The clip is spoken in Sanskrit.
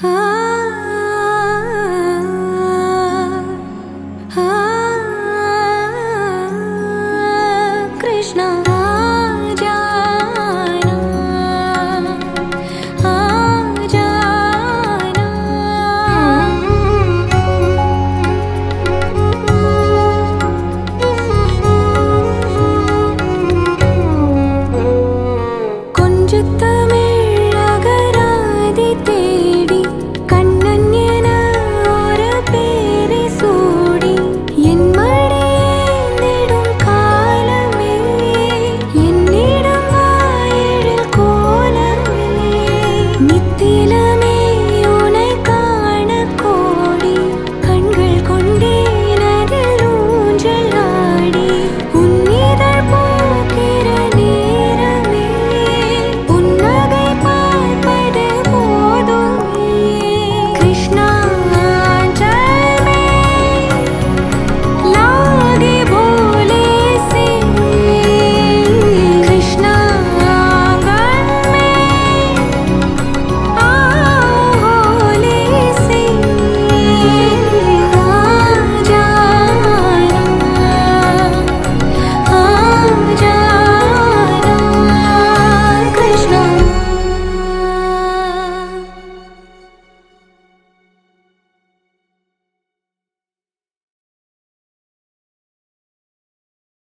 Ah, ah, ah, Krishna